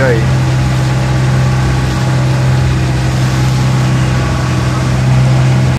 vídeo aí.